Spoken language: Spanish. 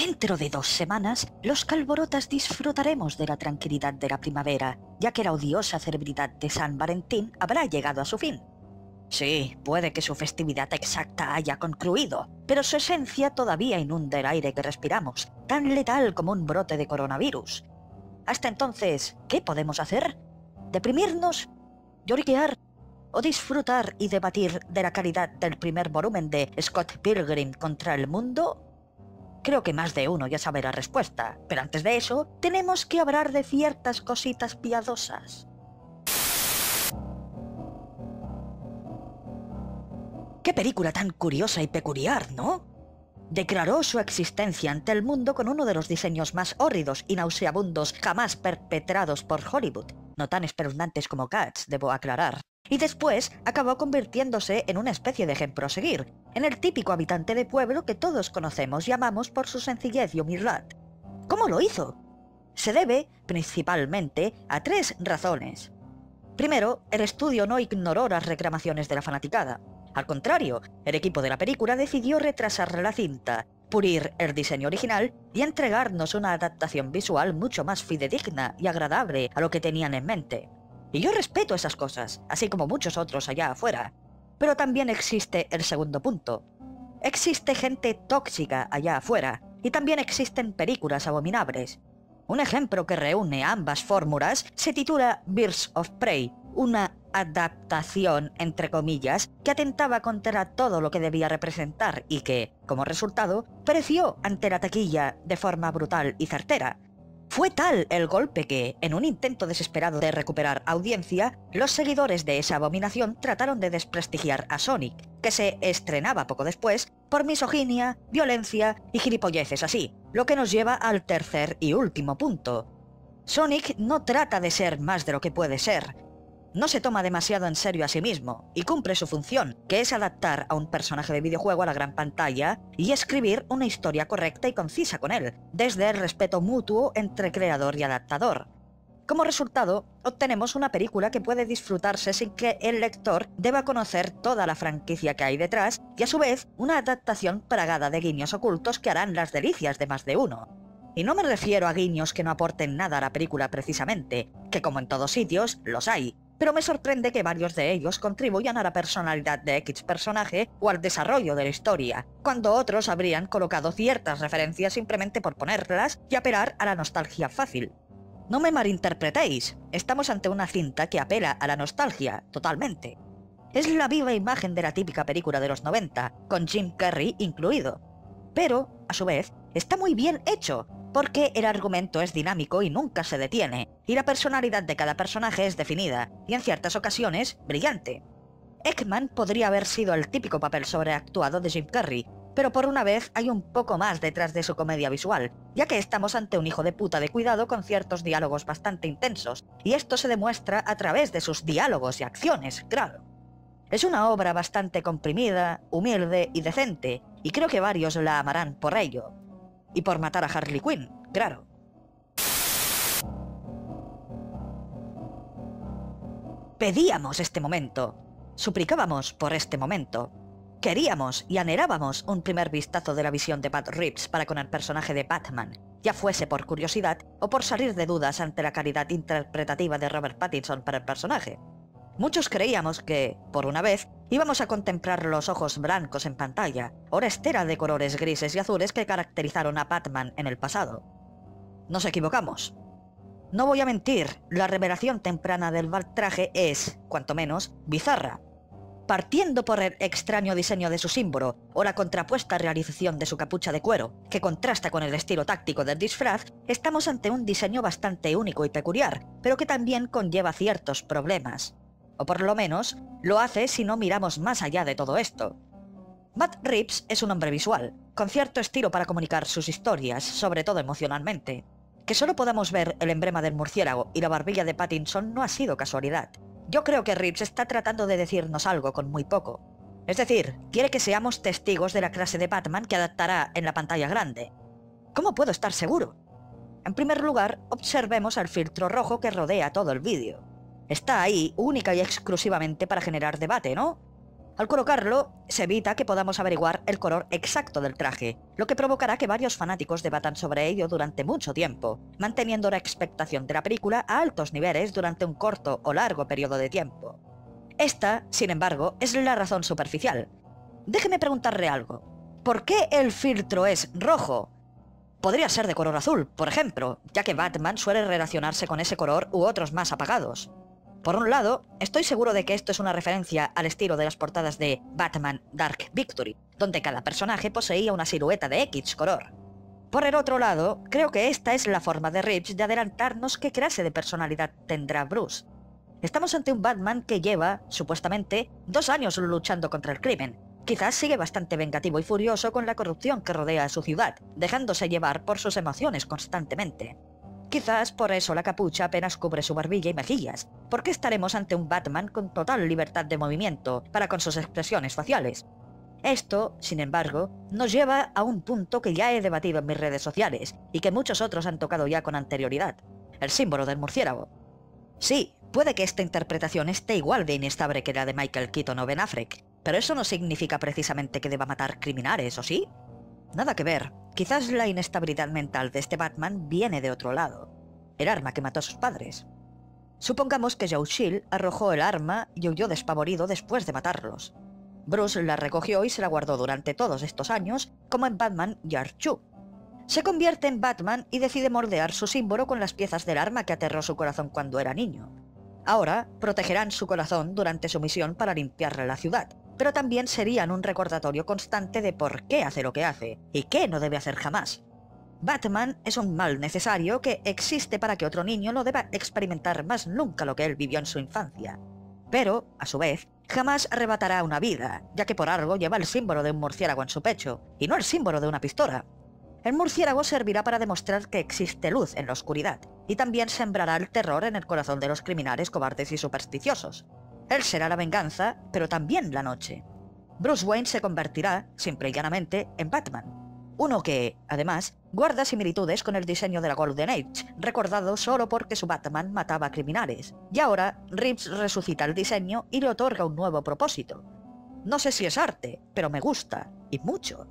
Dentro de dos semanas, los calborotas disfrutaremos de la tranquilidad de la primavera, ya que la odiosa celebridad de San Valentín habrá llegado a su fin. Sí, puede que su festividad exacta haya concluido, pero su esencia todavía inunda el aire que respiramos, tan letal como un brote de coronavirus. Hasta entonces, ¿qué podemos hacer? ¿Deprimirnos? ¿Lloriquear? ¿O disfrutar y debatir de la calidad del primer volumen de Scott Pilgrim contra el mundo? Creo que más de uno ya sabe la respuesta, pero antes de eso, tenemos que hablar de ciertas cositas piadosas. Qué película tan curiosa y peculiar, ¿no? Declaró su existencia ante el mundo con uno de los diseños más hórridos y nauseabundos jamás perpetrados por Hollywood, no tan espeluznantes como Cats, debo aclarar. Y después acabó convirtiéndose en una especie de ejemplo a seguir, en el típico habitante de pueblo que todos conocemos y amamos por su sencillez y humildad. ¿Cómo lo hizo? Se debe, principalmente, a tres razones. Primero, el estudio no ignoró las reclamaciones de la fanaticada. Al contrario, el equipo de la película decidió retrasar la cinta, pulir el diseño original y entregarnos una adaptación visual mucho más fidedigna y agradable a lo que tenían en mente. Y yo respeto esas cosas, así como muchos otros allá afuera. Pero también existe el segundo punto. Existe gente tóxica allá afuera, y también existen películas abominables. Un ejemplo que reúne ambas fórmulas se titula Birds of Prey, una adaptación, entre comillas, que atentaba contra todo lo que debía representar y que, como resultado, pereció ante la taquilla de forma brutal y certera. Fue tal el golpe que, en un intento desesperado de recuperar audiencia, los seguidores de esa abominación trataron de desprestigiar a Sonic, que se estrenaba poco después, por misoginia, violencia y gilipolleces así, lo que nos lleva al tercer y último punto. Sonic no trata de ser más de lo que puede ser, no se toma demasiado en serio a sí mismo y cumple su función, que es adaptar a un personaje de videojuego a la gran pantalla y escribir una historia correcta y concisa con él, desde el respeto mutuo entre creador y adaptador. Como resultado, obtenemos una película que puede disfrutarse sin que el lector deba conocer toda la franquicia que hay detrás y a su vez una adaptación plagada de guiños ocultos que harán las delicias de más de uno. Y no me refiero a guiños que no aporten nada a la película precisamente, que como en todos sitios, los hay, pero me sorprende que varios de ellos contribuyan a la personalidad de X personaje o al desarrollo de la historia, cuando otros habrían colocado ciertas referencias simplemente por ponerlas y apelar a la nostalgia fácil. No me malinterpretéis, estamos ante una cinta que apela a la nostalgia, totalmente. Es la viva imagen de la típica película de los 90, con Jim Carrey incluido. Pero, a su vez, está muy bien hecho, porque el argumento es dinámico y nunca se detiene, y la personalidad de cada personaje es definida, y en ciertas ocasiones, brillante. Ekman podría haber sido el típico papel sobreactuado de Jim Carrey, pero por una vez hay un poco más detrás de su comedia visual, ya que estamos ante un hijo de puta de cuidado con ciertos diálogos bastante intensos, y esto se demuestra a través de sus diálogos y acciones, claro. Es una obra bastante comprimida, humilde y decente, y creo que varios la amarán por ello, y por matar a Harley Quinn, claro. Pedíamos este momento. Suplicábamos por este momento. Queríamos y anhelábamos un primer vistazo de la visión de Bat Reeves para con el personaje de Batman, ya fuese por curiosidad o por salir de dudas ante la calidad interpretativa de Robert Pattinson para el personaje. Muchos creíamos que, por una vez, íbamos a contemplar los ojos blancos en pantalla, o la estera de colores grises y azules que caracterizaron a Batman en el pasado. Nos equivocamos. No voy a mentir, la revelación temprana del traje es, cuanto menos, bizarra. Partiendo por el extraño diseño de su símbolo o la contrapuesta realización de su capucha de cuero, que contrasta con el estilo táctico del disfraz, estamos ante un diseño bastante único y peculiar, pero que también conlleva ciertos problemas o por lo menos lo hace si no miramos más allá de todo esto. Matt Reeves es un hombre visual, con cierto estilo para comunicar sus historias, sobre todo emocionalmente. Que solo podamos ver el emblema del murciélago y la barbilla de Pattinson no ha sido casualidad. Yo creo que Reeves está tratando de decirnos algo con muy poco. Es decir, quiere que seamos testigos de la clase de Batman que adaptará en la pantalla grande. ¿Cómo puedo estar seguro? En primer lugar, observemos el filtro rojo que rodea todo el vídeo. Está ahí única y exclusivamente para generar debate, ¿no? Al colocarlo, se evita que podamos averiguar el color exacto del traje, lo que provocará que varios fanáticos debatan sobre ello durante mucho tiempo, manteniendo la expectación de la película a altos niveles durante un corto o largo periodo de tiempo. Esta, sin embargo, es la razón superficial. Déjeme preguntarle algo. ¿Por qué el filtro es rojo? Podría ser de color azul, por ejemplo, ya que Batman suele relacionarse con ese color u otros más apagados. Por un lado, estoy seguro de que esto es una referencia al estilo de las portadas de Batman Dark Victory, donde cada personaje poseía una silueta de X color. Por el otro lado, creo que esta es la forma de Reeves de adelantarnos qué clase de personalidad tendrá Bruce. Estamos ante un Batman que lleva, supuestamente, dos años luchando contra el crimen. Quizás sigue bastante vengativo y furioso con la corrupción que rodea a su ciudad, dejándose llevar por sus emociones constantemente. Quizás por eso la capucha apenas cubre su barbilla y mejillas, porque estaremos ante un Batman con total libertad de movimiento para con sus expresiones faciales. Esto, sin embargo, nos lleva a un punto que ya he debatido en mis redes sociales y que muchos otros han tocado ya con anterioridad, el símbolo del murciélago. Sí, puede que esta interpretación esté igual de inestable que la de Michael Keaton o Ben Affleck, pero eso no significa precisamente que deba matar criminales, ¿o sí? Nada que ver. Quizás la inestabilidad mental de este Batman viene de otro lado. El arma que mató a sus padres. Supongamos que Joe Chill arrojó el arma y huyó despavorido después de matarlos. Bruce la recogió y se la guardó durante todos estos años, como en Batman Yard Chu. Se convierte en Batman y decide moldear su símbolo con las piezas del arma que aterró su corazón cuando era niño. Ahora protegerán su corazón durante su misión para limpiar la ciudad, pero también serían un recordatorio constante de por qué hace lo que hace y qué no debe hacer jamás. Batman es un mal necesario que existe para que otro niño no deba experimentar más nunca lo que él vivió en su infancia. Pero, a su vez, jamás arrebatará una vida, ya que por algo lleva el símbolo de un murciélago en su pecho, y no el símbolo de una pistola. El murciélago servirá para demostrar que existe luz en la oscuridad, y también sembrará el terror en el corazón de los criminales cobardes y supersticiosos. Él será la venganza, pero también la noche. Bruce Wayne se convertirá, simple y llanamente, en Batman. Uno que, además, guarda similitudes con el diseño de la Golden Age, recordado solo porque su Batman mataba criminales. Y ahora, Reeves resucita el diseño y le otorga un nuevo propósito. No sé si es arte, pero me gusta, y mucho.